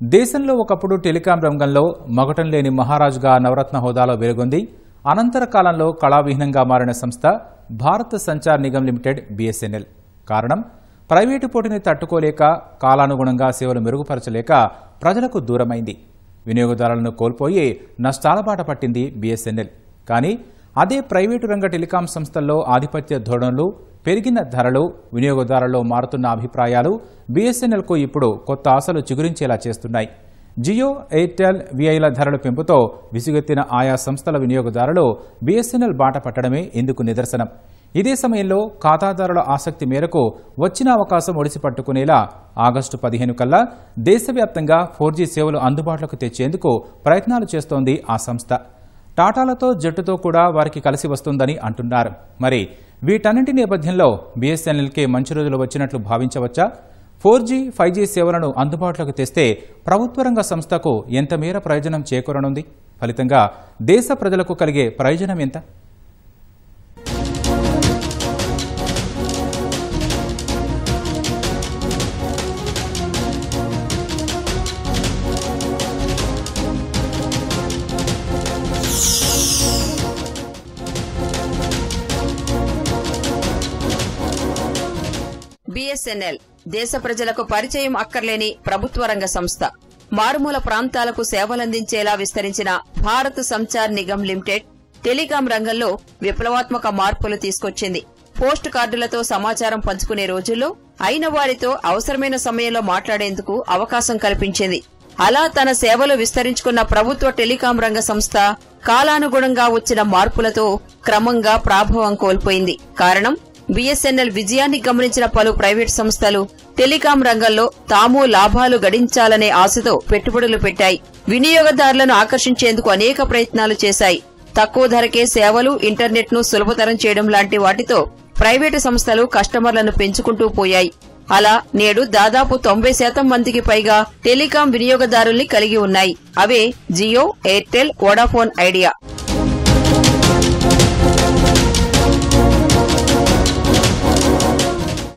దేశంలో ఒకప్పుడు టెలికాం రంగంలో మగటం లేని మహారాజుగా నవరత్న హోదాలో వెలుగొంది. అనంతర కాలంలో కళావిహీనంగా మారిన సంస్థ భారత సంచార్ నిగమ్ లిమిటెడ్ బీఎస్ఎన్ఎల్. కారణం ప్రైవేటు పోటీని తట్టుకోలేక కాలానుగుణంగా సేవలు మెరుగుపరచలేక ప్రజలకు దూరమైంది. వినియోగదారులను కోల్పోయి నష్టాల బాట పట్టింది బీఎస్ఎన్ఎల్. కానీ అదే ప్రైవేటు రంగ టెలికాం సంస్థల్లో ఆధిపత్య ధోరణులు పెరిగిన ధరలు వినియోగదారుల్లో మారుతున్న అభిప్రాయాలు బీఎస్ఎన్ఎల్కు ఇప్పుడు కొత్త ఆశలు చిగురించేలా చేస్తున్నాయి. జియో ఎయిర్టెల్ విఐల ధరల పెంపుతో విసుగెత్తిన ఆయా సంస్థల వినియోగదారులు బీఎస్ఎన్ఎల్ బాట పట్టడమే ఇందుకు నిదర్శనం. ఇదే సమయంలో ఖాతాదారుల ఆసక్తి మేరకు వచ్చిన అవకాశం ఒడిసి పట్టుకునేలా ఆగస్టు పదిహేను కల్లా దేశవ్యాప్తంగా ఫోర్ సేవలు అందుబాటులోకి తెచ్చేందుకు ప్రయత్నాలు చేస్తోంది ఆ సంస్థ. టాటాలతో జట్టుతో కూడా వారికి కలిసి వస్తుందని అంటున్నారు. మరి వీటన్నింటి నేపథ్యంలో బీఎస్ఎన్ఎల్కే మంచి రోజులు వచ్చినట్లు భావించవచ్చా? ఫోర్ జీ ఫైవ్ జీ సేవలను అందుబాటులోకి తెస్తే ప్రభుత్వ రంగ సంస్థకు ఎంత మేర ప్రయోజనం చేకూరనుంది? ఫలితంగా దేశ ప్రజలకు కలిగే ప్రయోజనం ఎంత? బిఎస్ఎన్ఎల్ దేశ ప్రజలకు పరిచయం అక్కర్లేని ప్రభుత్వ రంగ సంస్థ. మారుమూల ప్రాంతాలకు సేవలందించేలా విస్తరించిన భారత్ సంచార్ నిగమ్ లిమిటెడ్ టెలికాం రంగంలో విప్లవాత్మక మార్పులు తీసుకొచ్చింది. పోస్ట్ కార్డులతో సమాచారం పంచుకునే రోజుల్లో అయిన వారితో అవసరమైన సమయంలో మాట్లాడేందుకు అవకాశం కల్పించింది. అలా తన సేవలు విస్తరించుకున్న ప్రభుత్వ టెలికాం రంగ సంస్థ కాలానుగుణంగా వచ్చిన మార్పులతో క్రమంగా ప్రాభవం కోల్పోయింది. కారణం బీఎస్ఎన్ఎల్ విజయాన్ని గమనించిన పలు ప్రైవేట్ సంస్థలు టెలికాం రంగంలో తాము లాభాలు గడించాలనే ఆశతో పెట్టుబడులు పెట్టాయి. వినియోగదారులను ఆకర్షించేందుకు అనేక ప్రయత్నాలు చేశాయి. తక్కువ ధరకే సేవలు ఇంటర్నెట్ను సులభతరం చేయడం లాంటి వాటితో ప్రైవేటు సంస్థలు కస్టమర్లను పెంచుకుంటూ పోయాయి. అలా నేడు దాదాపు తొంభై శాతం మందికి పైగా టెలికాం వినియోగదారుల్ని కలిగి ఉన్నాయి. అవే జియో ఎయిర్టెల్ వోడాఫోన్ ఐడియా.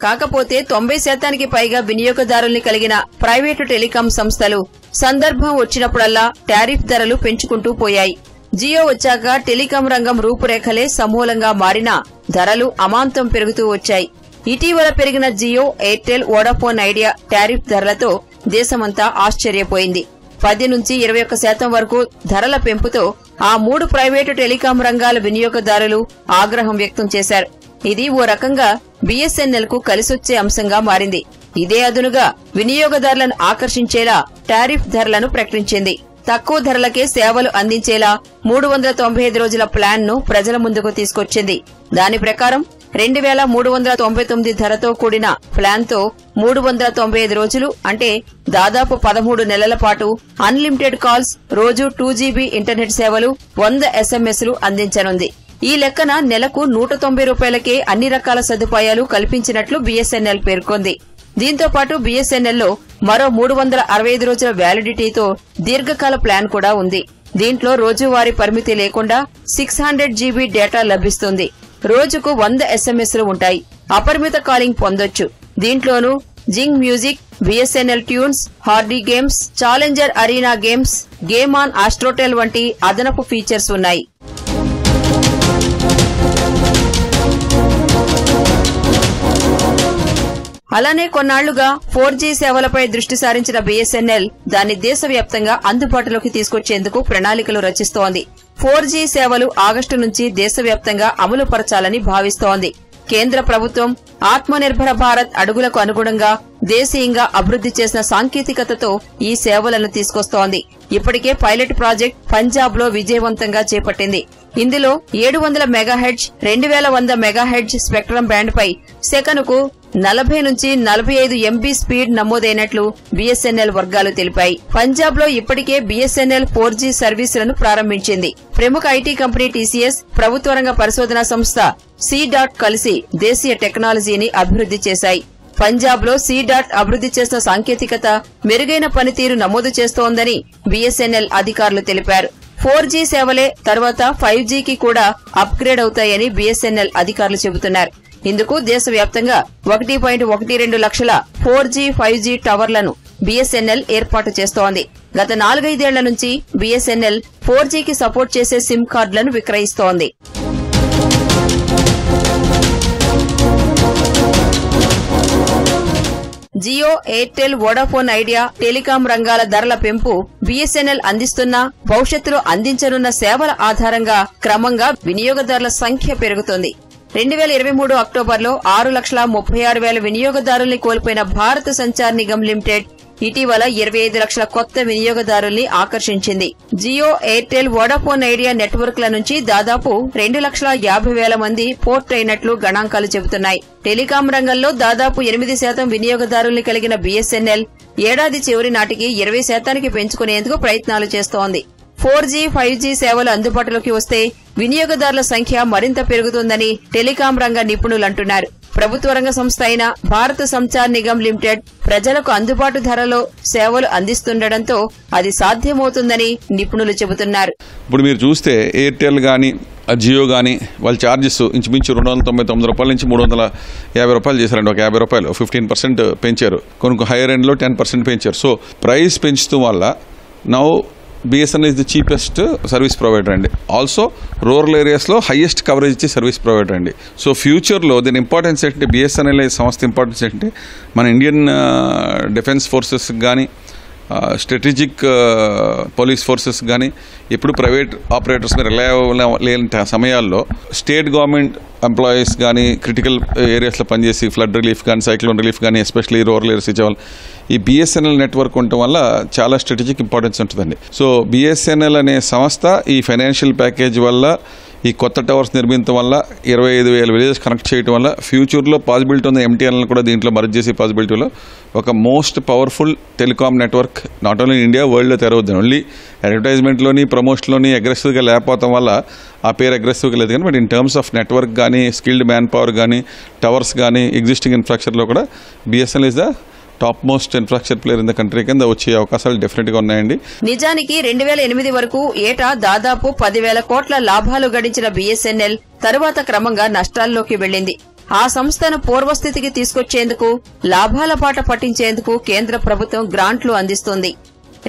కాకపోతే తొంభై శాతానికి పైగా వినియోగదారుల్ని కలిగిన ప్రైవేటు టెలికాం సంస్థలు సందర్భం వచ్చినప్పుడల్లా టారిఫ్ ధరలు పెంచుకుంటూ పోయాయి. జియో వచ్చాక టెలికాం రంగం రూపురేఖలే సమూలంగా మారినా ధరలు అమాంతం పెరుగుతూ వచ్చాయి. ఇటీవల పెరిగిన Jio Airtel Vodafone Idea tariff ధరలతో దేశమంతా ఆశ్చర్యపోయింది. పది నుంచి ఇరవై ఒక్క శాతం వరకు ధరల పెంపుతో ఆ మూడు ప్రైవేటు టెలికాం రంగాల వినియోగదారులు ఆగ్రహం వ్యక్తం చేశారు. ఇది ఓ రకంగా బీఎస్ఎన్ఎల్కు కలిసొచ్చే అంశంగా మారింది. ఇదే అదునుగా వినియోగదారులను ఆకర్షించేలా టారిఫ్ ధరలను ప్రకటించింది. తక్కువ ధరలకే సేవలు అందించేలా మూడు వందల తొంభై ఐదు రోజుల ప్లాన్ను ప్రజల ముందుకు తీసుకొచ్చింది. దాని ప్రకారం రెండు వేల మూడు వందల తొంభై తొమ్మిది ధరతో కూడిన ప్లాన్తో మూడు వందల తొంభై ఐదు రోజులు అంటే దాదాపు పదమూడు నెలల పాటు అన్లిమిటెడ్ కాల్స్ రోజు టూ జీబీ ఇంటర్నెట్ సేవలు వంద ఎస్ఎంఎస్లు అందించనుంది. ఈ లెక్కన నెలకు నూట తొంభై రూపాయలకే అన్ని రకాల సదుపాయాలు కల్పించినట్లు బీఎస్ఎన్ఎల్ పేర్కొంది. దీంతో పాటు బీఎస్ఎన్ఎల్లో మరో మూడు వందల అరవై ఐదు రోజుల వ్యాలిడిటీతో దీర్ఘకాల ప్లాన్ కూడా ఉంది. దీంట్లో రోజువారీ పరిమితి లేకుండా సిక్స్ హండ్రెడ్ జీబీ డేటా లభిస్తుంది. రోజుకు వంద ఎస్ఎంఎస్లు ఉంటాయి. అపరిమిత కాలింగ్ పొందొచ్చు. దీంట్లోనూ Zing music BSNL tunes Hardy games Challenger Arena games game on Astrotel వంటి అదనపు ఫీచర్స్ ఉన్నాయి. అలానే కొన్నాళ్ళుగా ఫోర్ జీ సేవలపై దృష్టి సారించిన బీఎస్ఎన్ఎల్ దాన్ని దేశవ్యాప్తంగా అందుబాటులోకి తీసుకొచ్చేందుకు ప్రణాళికలు రచిస్తోంది. ఫోర్ జీ సేవలు ఆగస్టు నుంచి దేశవ్యాప్తంగా అమలు పరచాలని భావిస్తోంది. కేంద్ర ప్రభుత్వం ఆత్మనిర్భర భారత్ అడుగులకు అనుగుణంగా దేశీయంగా అభివృద్ది చేసిన సాంకేతికతతో ఈ సేవలను తీసుకొస్తోంది. ఇప్పటికే పైలట్ ప్రాజెక్ట్ పంజాబ్లో విజయవంతంగా చేపట్టింది. ఇందులో ఏడు వందల మెగాహెడ్జ్ రెండు వేల వంద మెగాహెడ్జ్ స్పెక్ట్రమ్ బ్యాండ్ పై సెకనుకు నలభై నుంచి నలభై ఐదు ఎంబీ స్పీడ్ నమోదైనట్లు బీఎస్ఎన్ఎల్ వర్గాలు తెలిపాయి. పంజాబ్లో ఇప్పటికే బీఎస్ఎన్ఎల్ ఫోర్ జీ సర్వీసులను ప్రారంభించింది. ప్రముఖ ఐటీ కంపెనీ టీసీఎస్ ప్రభుత్వ రంగ పరిశోధనా సంస్థ సి డాట్ కలిసి దేశీయ టెక్నాలజీని అభివృద్ది చేశాయి. పంజాబ్లో సి డాట్ అభివృద్ది చేసిన సాంకేతికత మెరుగైన పనితీరు నమోదు చేస్తోందని బీఎస్ఎన్ఎల్ అధికారులు తెలిపారు. ఫోర్ జీ సేవలే తర్వాత ఫైవ్ జీకి కూడా అప్గ్రేడ్ అవుతాయని బీఎస్ఎన్ఎల్ అధికారులు చెబుతున్నారు. ఇందుకు దేశవ్యాప్తంగా ఒకటి పాయింట్ ఒకటి రెండు లక్షల ఫోర్ జీ ఫైవ్ జీ టవర్లను బీఎస్ఎన్ఎల్ ఏర్పాటు చేస్తోంది. గత నాలుగైదేళ్ళ నుంచి బీఎస్ఎన్ఎల్ ఫోర్ జీకి సపోర్ట్ చేసే సిమ్ కార్డులను విక్రయిస్తోంది. Jio Airtel Vodafone Idea telecom రంగాల ధరల పెంపు బీఎస్ఎన్ఎల్ అందిస్తున్న భవిష్యత్తులో అందించనున్న సేవల ఆధారంగా క్రమంగా వినియోగదారుల సంఖ్య పెరుగుతోంది. రెండు వేల ఇరవై మూడు అక్టోబర్లో ఆరు లక్షల ముప్పై ఆరు వేల వినియోగదారుల్ని కోల్పోయిన భారత సంచార్ నిగమ్ లిమిటెడ్ ఇటీవల ఇరవై ఐదు లక్షల కొత్త వినియోగదారుల్ని ఆకర్షించింది. జియో ఎయిర్టెల్ వోడాఫోన్ ఐడియా నెట్వర్క్ల నుంచి దాదాపు రెండు లక్షల యాభై వేల మంది పోర్ట్ అయినట్లు గణాంకాలు చెబుతున్నాయి. టెలికాం రంగంలో దాదాపు ఎనిమిది శాతం వినియోగదారుల్ని కలిగిన బీఎస్ఎన్ఎల్ ఏడాది చివరి నాటికి ఇరవై శాతానికి పెంచుకునేందుకు ప్రయత్నాలు చేస్తోంది. ఫోర్ జీ ఫైవ్ జీ సేవలు అందుబాటులోకి వస్తే వినియోగదారుల సంఖ్య మరింత పెరుగుతుందని టెలికాం రంగ నిపుణులు అంటున్నారు. ప్రభుత్వ రంగ సంస్థ అయిన భారత సంచార్ నిగమ్ లిమిటెడ్ ప్రజలకు అందుబాటు ధరలో సేవలు అందిస్తుండటంతో అది సాధ్యమవుతుందని నిపుణులు చెబుతున్నారు. ఇప్పుడు మీరు చూస్తే ఎయిర్టెల్ కానీ జియో కానీ వాళ్ళ ఛార్జెస్ ఇంచుమించు రెండు వందల తొంభై తొమ్మిది రూపాయల నుంచి మూడు వందల యాభై రూపాయలు చేశారండి. ఒక యాభై రూపాయలు ఫిఫ్టీన్ పర్సెంట్ పెంచారు. కొన్ని హైయర్ ఎండ్లో టెన్ పర్సెంట్ పెంచారు. సో ప్రైస్ పెంచుతూ వల్ల now BSNL is the cheapest service provider అండి. ఆల్సో రూరల్ ఏరియాస్లో హైయెస్ట్ కవరేజ్ ఇచ్చే సర్వీస్ ప్రొవైడర్ అండి. సో ఫ్యూచర్లో దీని ఇంపార్టెన్స్ ఏంటంటే బిఎస్ఎన్ఎల్ సంస్థ ఇంపార్టెన్స్ ఏంటంటే మన ఇండియన్ డిఫెన్స్ ఫోర్సెస్ కానీ స్ట్రాటజిక్ పోలీస్ ఫోర్సెస్ కానీ ఎప్పుడు ప్రైవేట్ ఆపరేటర్స్ మీద రిలయబుల్ లేని సమయాల్లో స్టేట్ గవర్నమెంట్ ఎంప్లాయీస్ కానీ క్రిటికల్ ఏరియాస్లో పనిచేసి ఫ్లడ్ రిలీఫ్ కానీ సైక్లోన్ రిలీఫ్ కానీ ఎస్పెషల్లీ రూరల్ ఏరియాస్ ఇచ్చేవాళ్ళు ఈ బిఎస్ఎన్ఎల్ నెట్వర్క్ ఉండటం వల్ల చాలా స్ట్రాటజిక్ ఇంపార్టెన్స్ ఉంటుందండి. సో బిఎస్ఎన్ఎల్ అనే సంస్థ ఈ ఫైనాన్షియల్ ప్యాకేజ్ వల్ల ఈ కొత్త టవర్స్ నిర్మించడం వల్ల ఇరవై ఐదు వేల విలేజెస్ కనెక్ట్ చేయడం వల్ల ఫ్యూచర్లో పాసిబిలిటీ ఉంది ఎంటీఎన్ఎల్ కూడా దీంట్లో మరజ్ చేసే పాసిబిలిటీలో ఒక most powerful telecom network not only India వరల్డ్లో తెరవద్దు. ఓన్లీ అడ్వర్టైజ్మెంట్లోని ప్రమోషన్లోని అగ్రెసివ్గా లేకపోవడం వల్ల ఆ పేరు అగ్రెసివ్గా లేదు కానీ but in terms of network కానీ స్కిల్డ్ మ్యాన్ పవర్ కానీ టవర్స్ కానీ ఎగ్జిస్టింగ్ ఇన్ఫ్రాస్ట్రక్చర్లో కూడా BSNL is the top most infrastructure player in the country కింద వచ్చే అవకాశాలు డెఫినెట్గా ఉన్నాయండి. నిజానికి రెండు వేల ఎనిమిది వరకు ఏటా దాదాపు పదివేల కోట్ల లాభాలు గడించిన బీఎస్ఎన్ఎల్ తరువాత క్రమంగా నష్టాల్లోకి వెళ్ళింది ఆ సంస్థను పూర్వస్థితికి తీసుకొచ్చేందుకు లాభాల బాట పట్టించేందుకు కేంద్ర ప్రభుత్వం గ్రాంట్లు అందిస్తుంది.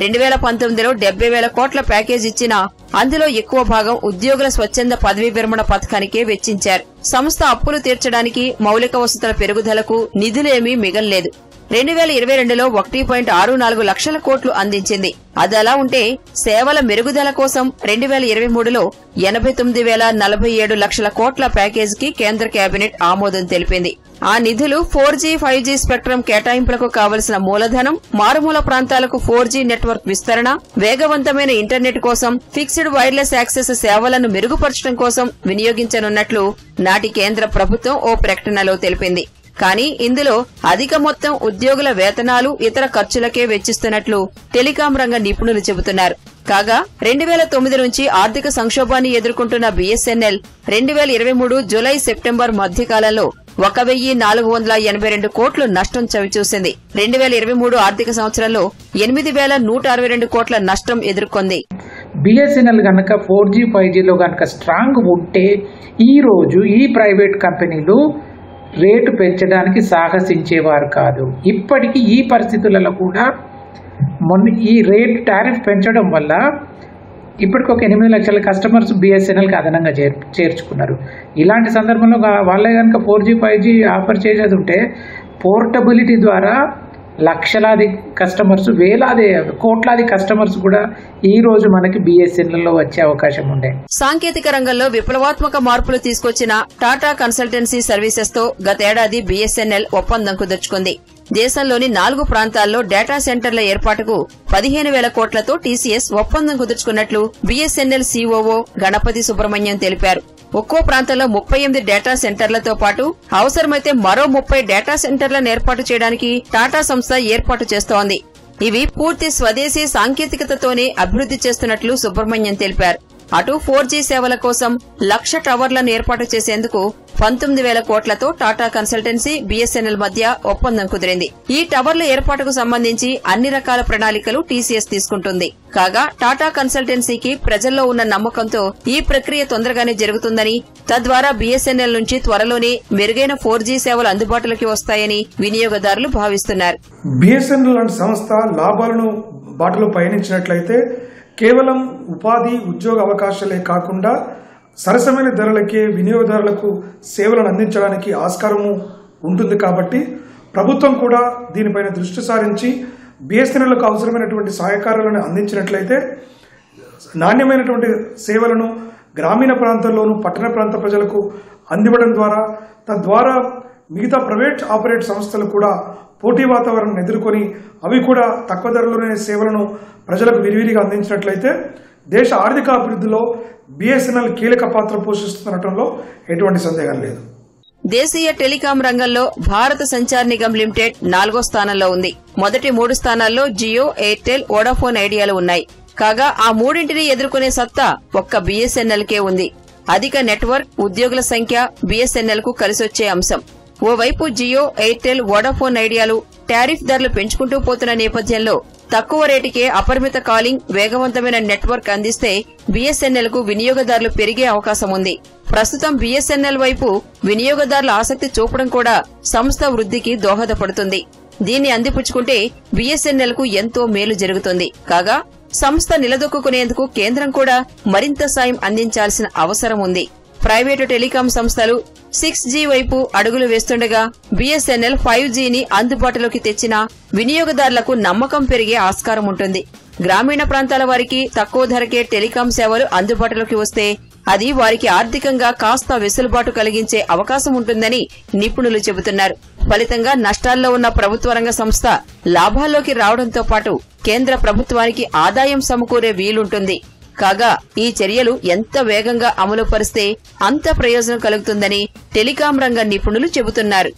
రెండు వేల పంతొమ్మిదిలో డెబ్బై వేల కోట్ల ప్యాకేజ్ ఇచ్చినా అందులో ఎక్కువ భాగం ఉద్యోగుల స్వచ్ఛంద పదవీ విరమణ పథకానికే వెచ్చించారు. సంస్థ అప్పులు తీర్చడానికి మౌలిక వసతుల పెరుగుదలకు నిధులేమీ మిగల్లేదు. రెండు వేల ఇరవై రెండులో ఒకటి పాయింట్ ఆరు నాలుగు లక్షల కోట్లు అందించింది. అది అలా ఉంటే సేవల మెరుగుదల కోసం రెండు వేల ఇరవై మూడులో ఎనభై తొమ్మిది వేల నలభై ఏడు లక్షల కోట్ల ప్యాకేజీకి కేంద్ర కేబినెట్ ఆమోదం తెలిపింది. ఆ నిధులు four G five G spectrum కేటాయింపులకు కావలసిన మూలధనం మారుమూల ప్రాంతాలకు ఫోర్ జీ నెట్వర్క్ విస్తరణ వేగవంతమైన ఇంటర్నెట్ కోసం ఫిక్స్డ్ వైర్లెస్ యాక్సెస్ సేవలను మెరుగుపరచడం కోసం వినియోగించనున్నట్లు నాటి కేంద్ర ప్రభుత్వం ఓ ప్రకటనలో తెలిపింది. కానీ ఇందులో అధిక మొత్తం ఉద్యోగుల వేతనాలు ఇతర ఖర్చులకే వెచ్చిస్తున్నట్లు టెలికాం రంగ నిపుణులు చెబుతున్నారు. కాగా రెండు వేల తొమ్మిది నుంచి ఆర్థిక సంక్షోభాన్ని ఎదుర్కొంటున్న బీఎస్ఎన్ఎల్ రెండు వేల ఇరవై మూడు జులై సెప్టెంబర్ మధ్యకాలంలో ఒక వెయ్యి నాలుగు వందల ఎనభై రెండు కోట్లు నష్టం చవిచూసింది. రెండు వేల ఇరవై మూడు ఆర్థిక సంవత్సరంలో ఎనిమిది వేల నూట అరవై రెండు కోట్ల నష్టం ఎదుర్కొంది. బిఎస్ఎన్ఎల్ కనుక ఫోర్ జీ ఫైవ్ జీలో కనుక స్ట్రాంగ్ ఉంటే ఈరోజు ఈ ప్రైవేట్ కంపెనీలు రేటు పెంచడానికి సాహసించేవారు కాదు. ఇప్పటికీ ఈ పరిస్థితులలో కూడా మొన్న ఈ రేట్ టారిఫ్ పెంచడం వల్ల ఇప్పటికి ఒక ఎనిమిది లక్షల కస్టమర్స్ బిఎస్ఎన్ఎల్కి అదనంగా చేర్ చేర్చుకున్నారు. ఇలాంటి సందర్భంలో వాళ్ళే కనుక four G five G offer చేసేది ఉంటే పోర్టబిలిటీ ద్వారా లక్షలాది కస్టమర్స్ వేలాది కోట్లాది కస్టమర్స్ కూడా ఈ రోజు మనకి బిఎస్ఎన్ఎల్లో వచ్చే అవకాశం ఉండే. సాంకేతిక రంగంలో విప్లవాత్మక మార్పులు తీసుకొచ్చిన టాటా కన్సల్టెన్సీ సర్వీసెస్తో గతేడాది బీఎస్ఎన్ఎల్ ఒప్పందం కుదుర్చుకుంది. దేశంలోని నాలుగు ప్రాంతాల్లో డేటా సెంటర్ల ఏర్పాటుకు పదిహేను వేల కోట్లతో టీసీఎస్ ఒప్పందం కుదుర్చుకున్నట్లు బీఎస్ఎన్ఎల్ సీఓఓ గణపతి సుబ్రహ్మణ్యం తెలిపారు. ఒక్కో ప్రాంతంలో ముప్పై ఎనిమిది డేటా సెంటర్లతో పాటు అవసరమైతే మరో ముప్పై డేటా సెంటర్లను ఏర్పాటు చేయడానికి టాటా సంస్థ ఏర్పాటు చేస్తోంది. ఇవి పూర్తి స్వదేశీ సాంకేతికతతోనే అభివృద్ది చేస్తున్నట్లు సుబ్రహ్మణ్యం తెలిపారు. అటు ఫోర్ జీ సేవల కోసం లక్ష టవర్లను ఏర్పాటు చేసేందుకు పంతొమ్మిది వేల కోట్లతో టాటా కన్సల్టెన్సీ బీఎస్ఎన్ఎల్ మధ్య ఒప్పందం కుదిరింది. ఈ టవర్ల ఏర్పాటుకు సంబంధించి అన్ని రకాల ప్రణాళికలు టీసీఎస్ తీసుకుంటుంది. కాగా టాటా కన్సల్టెన్సీకి ప్రజల్లో ఉన్న నమ్మకంతో ఈ ప్రక్రియ తొందరగానే జరుగుతుందని తద్వారా బీఎస్ఎన్ఎల్ నుంచి త్వరలోనే మెరుగైన ఫోర్ జీ సేవలు అందుబాటులోకి వస్తాయని వినియోగదారులు భావిస్తున్నారు. బీఎస్ఎన్ఎల్ లాంటి సంస్థ లాభాలను బాటలో పయనించినట్లయితే కేవలం ఉపాధి ఉద్యోగ అవకాశాలే కాకుండా సరసమైన ధరలకే వినియోగదారులకు సేవలను అందించడానికి ఆస్కారము ఉంటుంది కాబట్టి ప్రభుత్వం కూడా దీనిపైన దృష్టి సారించి బిఎస్ఎన్ఎల్కు అవసరమైనటువంటి సహకారాలను అందించినట్లయితే నాణ్యమైనటువంటి సేవలను గ్రామీణ ప్రాంతాల్లోనూ పట్టణ ప్రాంత ప్రజలకు అందివ్వడం ద్వారా తద్వారా మిగతా ప్రైవేట్ ఆపరేట్ సంస్థలు కూడా పోటీ వాతావరణం ఎదుర్కొని అవి కూడా తక్కువ ధరలోనే సేవలను ప్రజలకు విరివిరిగా అందించినట్లయితే దేశ ఆర్థిక అభివృద్ధిలో బిఎస్ఎన్ఎల్ కీలక పాత్ర పోషిస్తుండటంలో ఎటువంటి సందేహం లేదు. దేశీయ టెలికాం రంగంలో భారత సంచార్ నిగమ్ లిమిటెడ్ నాలుగో స్థానంలో ఉంది. మొదటి మూడు స్థానాల్లో జియో ఎయిర్టెల్ వోడాఫోన్ ఐడియాలు ఉన్నాయి. కాగా ఆ మూడింటిని ఎదుర్కొనే సత్తా ఒక్క బీఎస్ఎన్ఎల్ కే ఉంది. అధిక నెట్వర్క్ ఉద్యోగుల సంఖ్య బీఎస్ఎన్ఎల్కు కలిసొచ్చే అంశం. ఓవైపు జియో ఎయిర్టెల్ వోడాఫోన్ ఐడియాలు టారిఫ్ ధరలు పెంచుకుంటూ పోతున్న నేపథ్యంలో తక్కువ రేటుకే అపరిమిత కాలింగ్ వేగవంతమైన నెట్వర్క్ అందిస్తే బీఎస్ఎన్ఎల్కు వినియోగదారులు పెరిగే అవకాశం ఉంది. ప్రస్తుతం బీఎస్ఎన్ఎల్ వైపు వినియోగదారుల ఆసక్తి చూపడం కూడా సంస్థ వృద్ధికి దోహదపడుతుంది. దీన్ని అందిపుచ్చుకుంటే బీఎస్ఎన్ఎల్కు ఎంతో మేలు జరుగుతుంది. కాగా సంస్థ నిలదొక్కునేందుకు కేంద్రం కూడా మరింత సాయం అందించాల్సిన అవసరం ఉంది. ప్రైవేటు టెలికాం సంస్థలు సిక్స్ జీ వైపు అడుగులు వేస్తుండగా బీఎస్ఎన్ఎల్ ఫైవ్ జీని అందుబాటులోకి తెచ్చినా వినియోగదారులకు నమ్మకం పెరిగే ఆస్కారం ఉంటుంది. గ్రామీణ ప్రాంతాల వారికి తక్కువ ధరకే టెలికాం సేవలు అందుబాటులోకి వస్తే అది వారికి ఆర్థికంగా కాస్త వెసులుబాటు కలిగించే అవకాశం ఉంటుందని నిపుణులు చెబుతున్నారు. ఫలితంగా నష్టాల్లో ఉన్న ప్రభుత్వ రంగ సంస్థ లాభాల్లోకి రావడంతో పాటు కేంద్ర ప్రభుత్వానికి ఆదాయం సమకూరే వీలుంటుంది. కాగా ఈ చర్యలు ఎంత వేగంగా అమలు పరిస్తే అంత ప్రయోజనం కలుగుతుందని టెలికాం రంగ నిపుణులు చెబుతున్నారు.